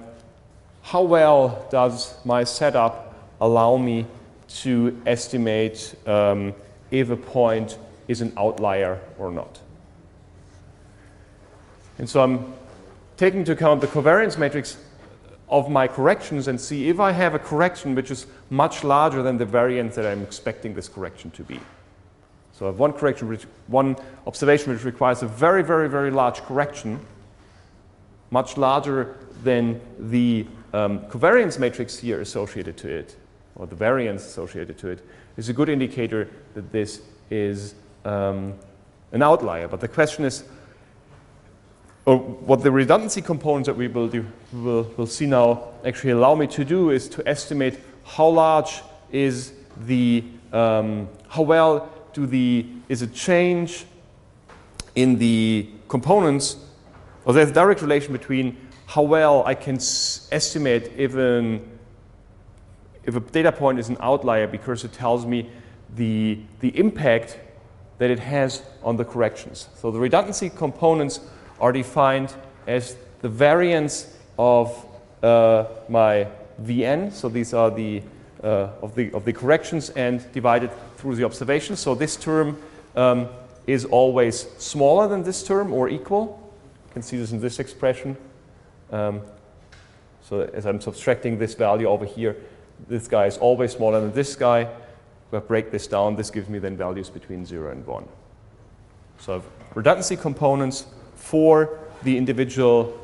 how well does my setup allow me to estimate um, if a point is an outlier or not? And so I'm taking into account the covariance matrix of my corrections and see if I have a correction which is much larger than the variance that I'm expecting this correction to be. So I have one correction, which, one observation which requires a very, very, very large correction, much larger than the um, covariance matrix here associated to it, or the variance associated to it, is a good indicator that this is um, an outlier. But the question is, or what the redundancy components that we will, do, will, will see now actually allow me to do is to estimate how large is the, um, how well do the, is a change in the components, or there's a direct relation between how well I can estimate if, an, if a data point is an outlier because it tells me the, the impact that it has on the corrections. So the redundancy components are defined as the variance of uh, my Vn, so these are the, uh, of, the, of the corrections and divided through the observations. So this term um, is always smaller than this term or equal. You can see this in this expression. Um, so as I'm subtracting this value over here, this guy is always smaller than this guy. If I break this down, this gives me then values between 0 and 1. So I have redundancy components for the individual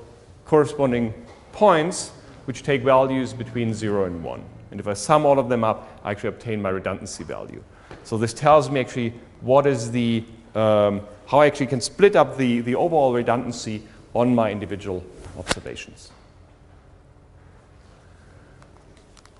corresponding points, which take values between 0 and 1. And if I sum all of them up, I actually obtain my redundancy value. So this tells me actually what is the, um, how I actually can split up the, the overall redundancy on my individual observations.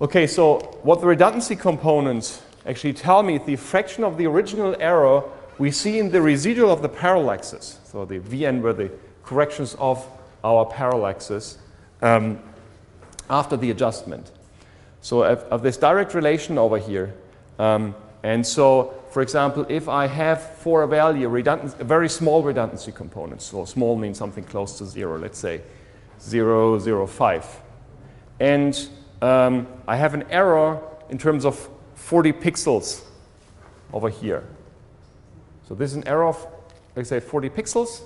Okay, so what the redundancy components actually tell me the fraction of the original error we see in the residual of the parallaxes. So the Vn were the corrections of our parallaxes um, after the adjustment. So of, of, this direct relation over here, um, and so, for example, if I have for a value a very small redundancy component, so small means something close to zero, let's say 0, 0, 5. And um, I have an error in terms of 40 pixels over here. So this is an error of, let's say, 40 pixels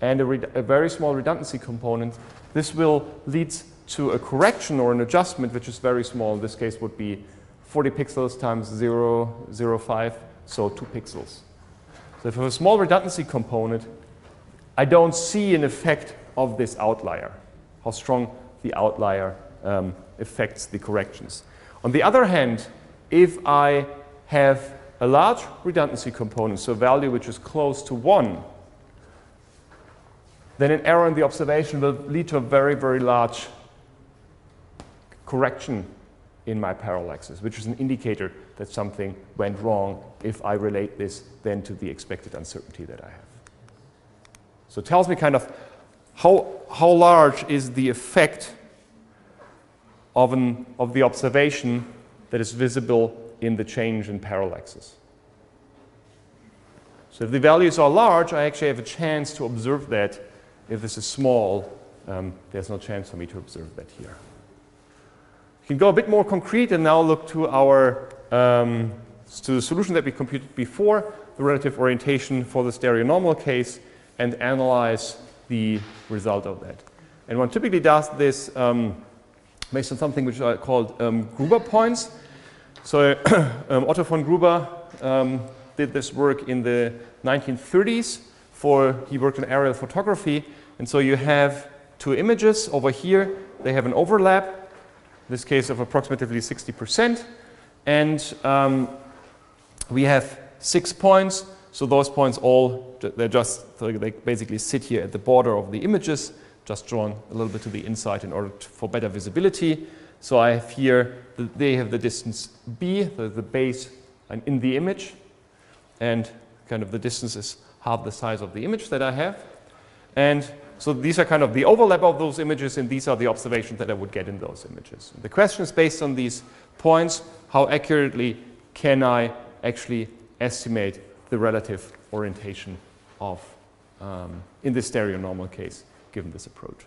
and a, a, very small redundancy component. This will lead to a correction or an adjustment, which is very small. In this case would be 40 pixels times 0, 0, 5, so 2 pixels. So if I have a small redundancy component, I don't see an effect of this outlier, how strong the outlier um, affects the corrections. On the other hand, if I have a large redundancy component, so a value which is close to 1, then an error in the observation will lead to a very, very large correction in my parallaxes, which is an indicator that something went wrong if I relate this then to the expected uncertainty that I have. So it tells me kind of how, how large is the effect of, an, of the observation that is visible in the change in parallaxes. So if the values are large, I actually have a chance to observe that. If this is small, um, there's no chance for me to observe that here. You can go a bit more concrete and now look to our um, to the solution that we computed before, the relative orientation for the stereo normal case, and analyze the result of that. And one typically does this um, based on something which are called um, Gruber points. So um, Otto von Gruber um, did this work in the 1930s for, he worked in aerial photography. And so you have two images over here. They have an overlap, in this case of approximately 60%. And um, we have six points. So those points all, they're just, they basically sit here at the border of the images, just drawn a little bit to the inside in order to, for better visibility. So I have here, the, they have the distance b, the, the base in the image, and kind of the distance is half the size of the image that I have. And so these are kind of the overlap of those images, and these are the observations that I would get in those images. The question is based on these points, how accurately can I actually estimate the relative orientation of, um, in the stereo normal case, given this approach.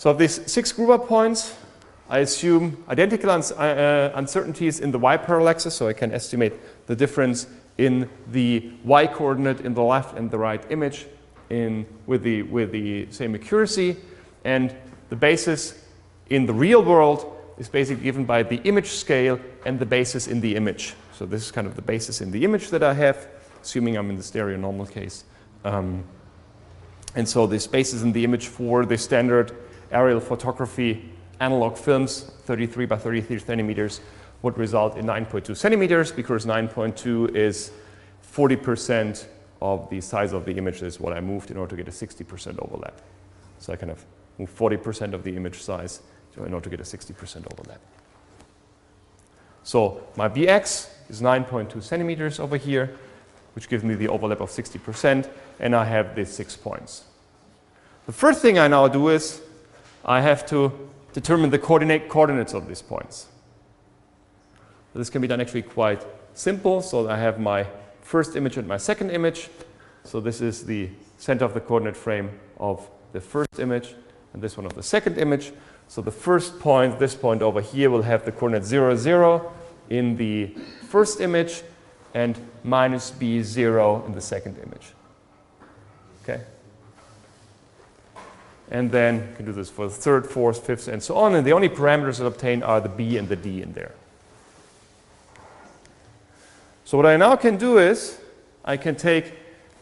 So these six Gruber points, I assume identical uns uh, uncertainties in the y parallaxes, so I can estimate the difference in the y coordinate in the left and the right image in, with, the, with the same accuracy. And the basis in the real world is basically given by the image scale and the basis in the image. So this is kind of the basis in the image that I have, assuming I'm in the stereo normal case. Um, and so this basis in the image for the standard aerial photography analog films, 33 by 33 centimeters, would result in 9.2 centimeters because 9.2 is 40% of the size of the image is what I moved in order to get a 60% overlap. So I kind of move 40% of the image size in order to get a 60% overlap. So my Vx is 9.2 centimeters over here, which gives me the overlap of 60%, and I have these six points. The first thing I now do is I have to determine the coordinate coordinates of these points. This can be done actually quite simple. So I have my first image and my second image. So this is the center of the coordinate frame of the first image and this one of the second image. So the first point, this point over here, will have the coordinate 0, 0 in the first image and minus b 0 in the second image. Okay? And then you can do this for the third, fourth, fifth, and so on. And the only parameters that obtain are the b and the d in there. So what I now can do is I can take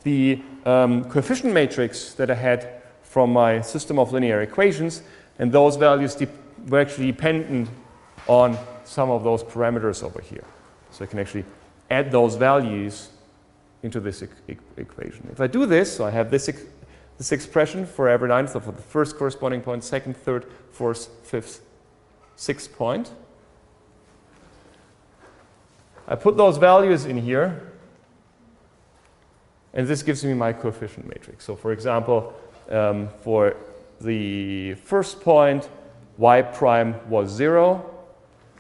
the um, coefficient matrix that I had from my system of linear equations and those values were actually dependent on some of those parameters over here. So I can actually add those values into this e equation. If I do this, so I have this, this expression for every line, so for the first corresponding point, second, third, fourth, fifth, sixth point. I put those values in here, and this gives me my coefficient matrix. So for example, um, for the first point, y prime was 0,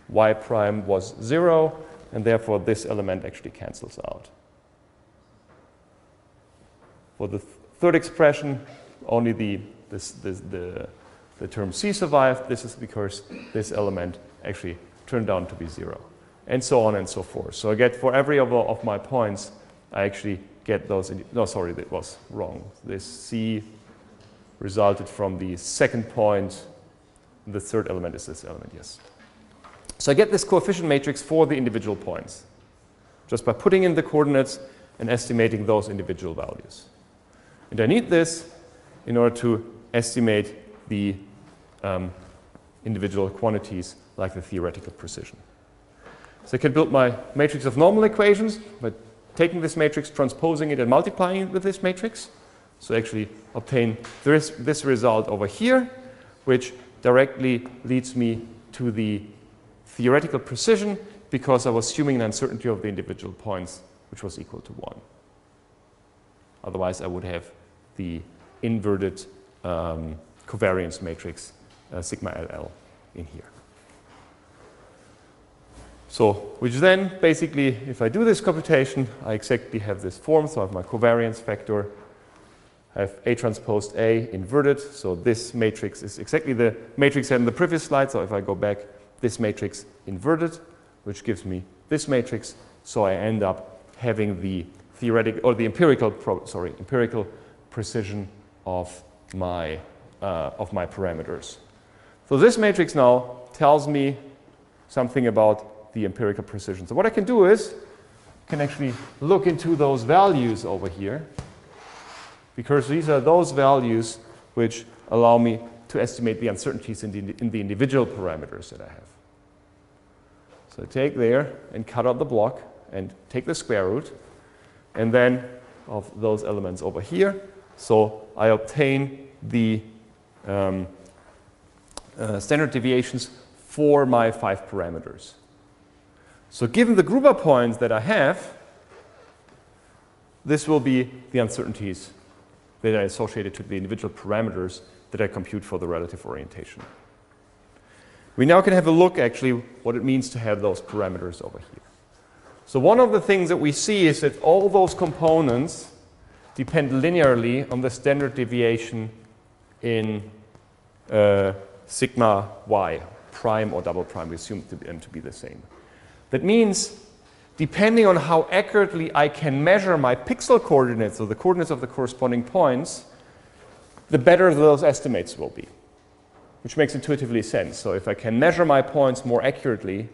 y prime was 0, and therefore this element actually cancels out. For the th third expression, only the, this, this, the, the term c survived. This is because this element actually turned out to be 0, and so on and so forth. So I get for every of, of my points, I actually get those. No, sorry, that was wrong. This c resulted from the second point. The third element is this element, yes. So I get this coefficient matrix for the individual points just by putting in the coordinates and estimating those individual values. And I need this in order to estimate the um, individual quantities like the theoretical precision. So I can build my matrix of normal equations by taking this matrix, transposing it, and multiplying it with this matrix. So I actually obtain this, this result over here, which directly leads me to the theoretical precision because I was assuming an uncertainty of the individual points, which was equal to 1. Otherwise, I would have the inverted um, covariance matrix uh, sigma LL in here. So, which then basically, if I do this computation, I exactly have this form. So I have my covariance vector. I have A transpose A inverted. So this matrix is exactly the matrix I had in the previous slide. So if I go back, this matrix inverted, which gives me this matrix. So I end up having the theoretical or the empirical, sorry, empirical precision of my, uh, of my parameters. So this matrix now tells me something about the empirical precision. So what I can do is I can actually look into those values over here because these are those values which allow me to estimate the uncertainties in the, in the individual parameters that I have. So I take there and cut out the block and take the square root and then of those elements over here. So I obtain the um, uh, standard deviations for my five parameters. So given the Gruber points that I have, this will be the uncertainties that I associated to the individual parameters that I compute for the relative orientation. We now can have a look actually what it means to have those parameters over here. So one of the things that we see is that all those components depend linearly on the standard deviation in uh, sigma y, prime or double prime. We assume them to be the same. That means depending on how accurately I can measure my pixel coordinates, or the coordinates of the corresponding points, the better those estimates will be which makes intuitively sense. So if I can measure my points more accurately,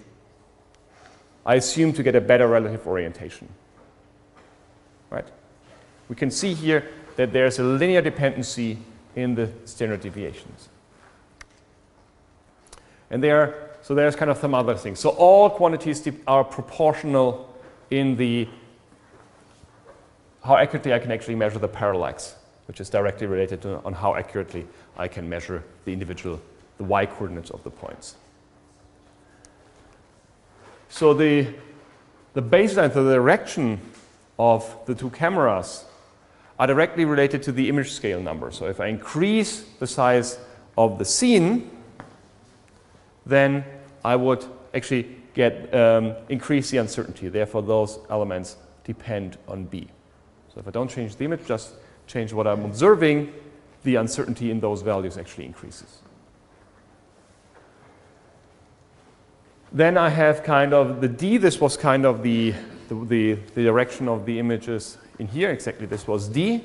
I assume to get a better relative orientation. We can see here that there's a linear dependency in the standard deviations. And there, are, so there's kind of some other things. So all quantities are proportional in the how accurately I can actually measure the parallax, which is directly related to on how accurately I can measure the individual, the y coordinates of the points. So the, the baseline, the direction of the two cameras are directly related to the image scale number. So if I increase the size of the scene, then I would actually get um, increase the uncertainty. Therefore, those elements depend on B. So if I don't change the image, just change what I'm observing, the uncertainty in those values actually increases. Then I have kind of the D, this was kind of the, the, the, the direction of the images in here, exactly this was D.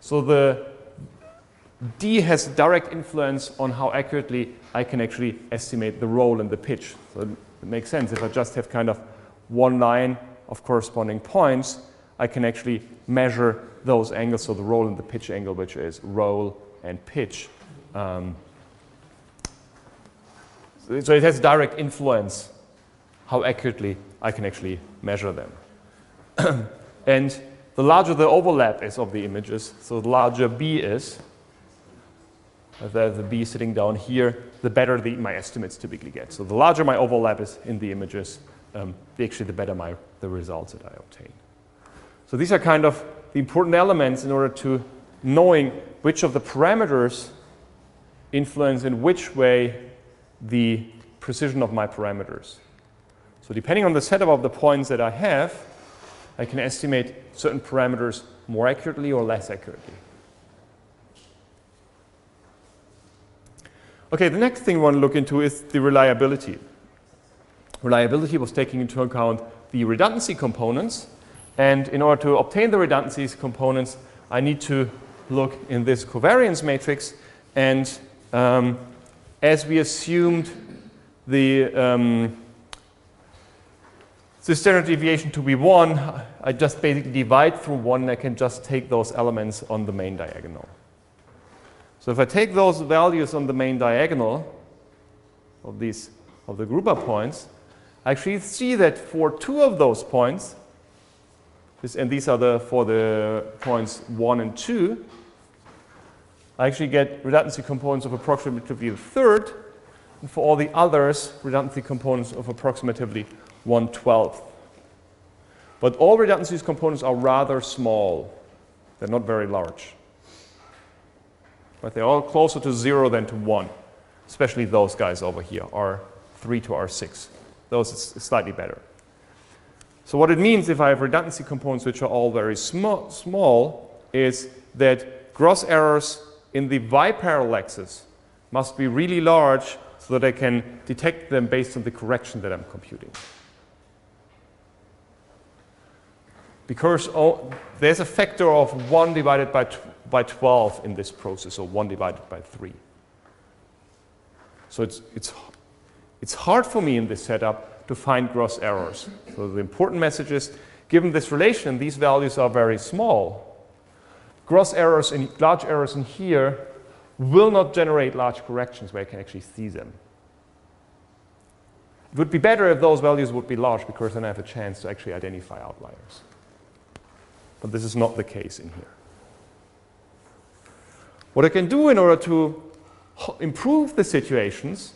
So the D has direct influence on how accurately I can actually estimate the roll and the pitch. So it makes sense. If I just have kind of one line of corresponding points, I can actually measure those angles, so the roll and the pitch angle, which is roll and pitch. Um, so it has direct influence how accurately I can actually measure them. and the larger the overlap is of the images, so the larger B is, the, the B sitting down here, the better the, my estimates typically get. So the larger my overlap is in the images, um, actually the better my, the results that I obtain. So these are kind of the important elements in order to knowing which of the parameters influence in which way the precision of my parameters. So depending on the setup of the points that I have, I can estimate certain parameters more accurately or less accurately. Okay, the next thing we want to look into is the reliability. Reliability was taking into account the redundancy components and in order to obtain the redundancies components, I need to look in this covariance matrix. And um, as we assumed the, um, the standard deviation to be 1, I just basically divide through 1 and I can just take those elements on the main diagonal. So if I take those values on the main diagonal of these of the Gruber points, I actually see that for two of those points, this, and these are the for the points 1 and 2. I actually get redundancy components of approximately a third, and for all the others, redundancy components of approximately 1 12th. But all redundancy components are rather small. They're not very large. But they're all closer to 0 than to 1. especially those guys over here, R3 to R6. Those is slightly better. So what it means if I have redundancy components which are all very small, small is that gross errors in the y-parallaxes must be really large so that I can detect them based on the correction that I'm computing. Because oh, there's a factor of 1 divided by, by 12 in this process, or 1 divided by 3. So it's, it's, it's hard for me in this setup to find gross errors. So the important message is, given this relation, these values are very small. Gross errors and large errors in here will not generate large corrections where I can actually see them. It would be better if those values would be large because then I have a chance to actually identify outliers. But this is not the case in here. What I can do in order to improve the situations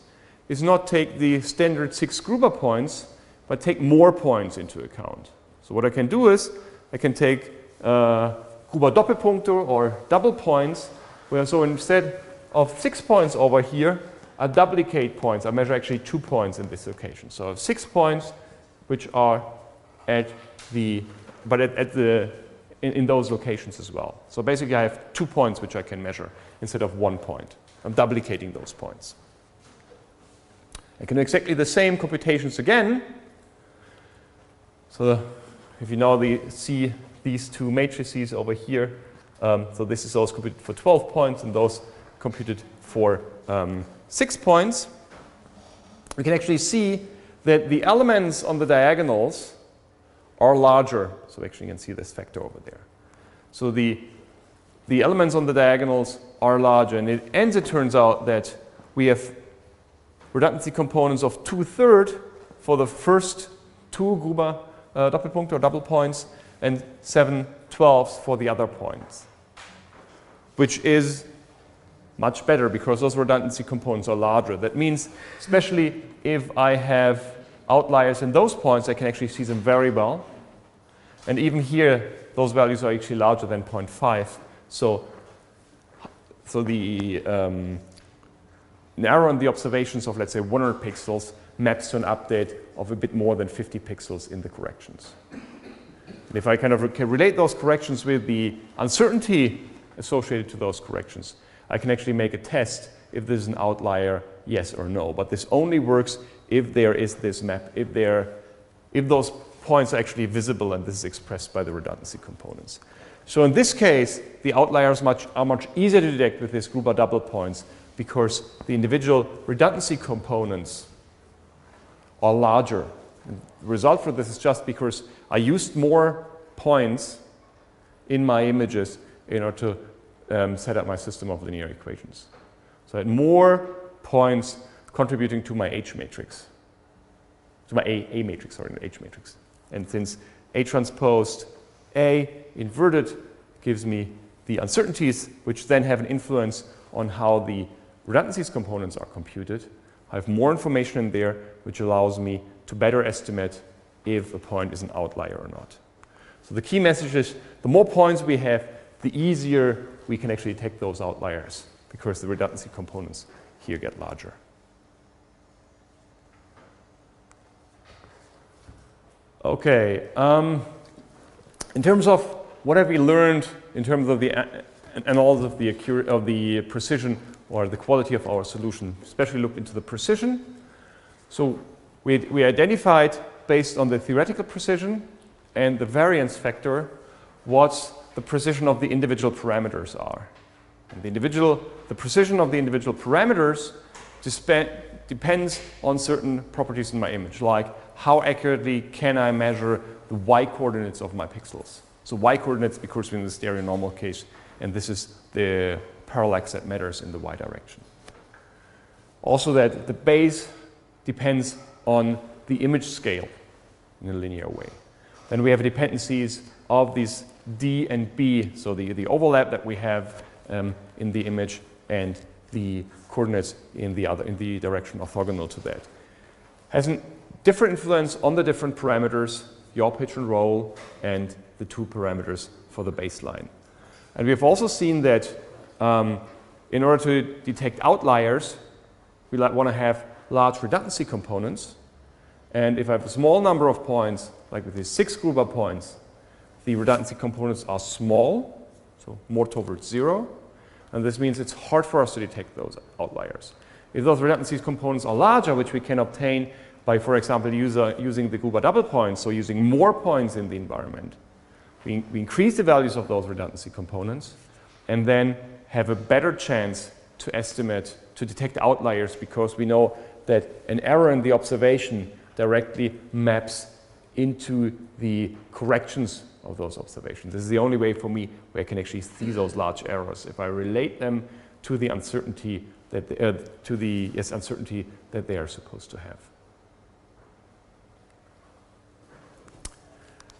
is not take the standard six Gruber points, but take more points into account. So what I can do is I can take uh, Gruber Doppelpunkte or double points where so instead of six points over here, I duplicate points. I measure actually two points in this location. So six points which are at the, but at, at the, in, in, those locations as well. So basically I have two points which I can measure instead of one point. I'm duplicating those points. I can do exactly the same computations again. So if you now the, see these two matrices over here, um, so this is those computed for 12 points and those computed for um, 6 points. We can actually see that the elements on the diagonals are larger. So actually you can see this factor over there. So the, the elements on the diagonals are larger. And it, and it turns out that we have redundancy components of two-thirds for the first two Gruber uh, Doppelpunkte or double points and seven twelfths for the other points which is much better because those redundancy components are larger. That means, especially if I have outliers in those points, I can actually see them very well. And even here, those values are actually larger than 0.5. So, so the um, error in the observations of, let's say, 100 pixels maps to an update of a bit more than 50 pixels in the corrections. And if I kind of relate those corrections with the uncertainty associated to those corrections. I can actually make a test if this is an outlier, yes or no. But this only works if there is this map, if, there, if those points are actually visible and this is expressed by the redundancy components. So in this case, the outliers much, are much easier to detect with these Gruber double points because the individual redundancy components are larger. And the result for this is just because I used more points in my images in order to um, set up my system of linear equations. So I had more points contributing to my H matrix, to my A, A matrix, sorry, H matrix. And since A transposed A inverted gives me the uncertainties, which then have an influence on how the redundancies components are computed, I have more information in there, which allows me to better estimate if a point is an outlier or not. So the key message is the more points we have, the easier we can actually detect those outliers because the redundancy components here get larger. Okay, um, in terms of what have we learned in terms of the analysis of the, of the precision or the quality of our solution, especially look into the precision. So we, we identified based on the theoretical precision and the variance factor what's the precision of the individual parameters are. And the, individual, the precision of the individual parameters depends on certain properties in my image, like how accurately can I measure the y coordinates of my pixels. So y coordinates because we're in the stereo normal case, and this is the parallax that matters in the y direction. Also that the base depends on the image scale in a linear way. Then we have dependencies of these D and B, so the, the overlap that we have um, in the image and the coordinates in the, other, in the direction orthogonal to that. Has a different influence on the different parameters, your patron role, and the two parameters for the baseline. And we have also seen that um, in order to detect outliers, we want to have large redundancy components. And if I have a small number of points, like with these six Gruber points, the redundancy components are small, so more towards zero. And this means it's hard for us to detect those outliers. If those redundancy components are larger, which we can obtain by, for example, user, using the Gruber double points, so using more points in the environment, we, we increase the values of those redundancy components and then have a better chance to estimate, to detect outliers because we know that an error in the observation directly maps into the corrections of those observations. This is the only way for me where I can actually see those large errors. If I relate them to the uncertainty that uh, to the yes, uncertainty that they are supposed to have.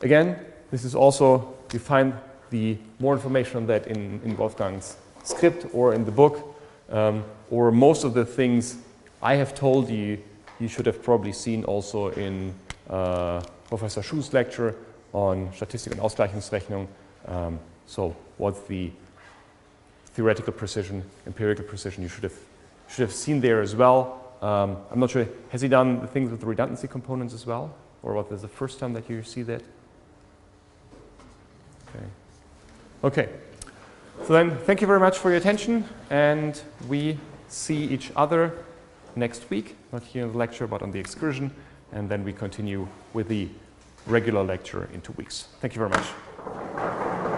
Again, this is also, you find the more information on that in, in Wolfgang's script or in the book, um, or most of the things I have told you, you should have probably seen also in uh, Professor Schuh's lecture on Statistik und Ausgleichungsrechnung. Um, so what's the theoretical precision, empirical precision you should have, should have seen there as well. Um, I'm not sure, has he done the things with the redundancy components as well? Or what is the first time that you see that? Okay. Okay. So then, thank you very much for your attention, and we see each other next week, not here in the lecture, but on the excursion, and then we continue with the regular lecture in two weeks. Thank you very much.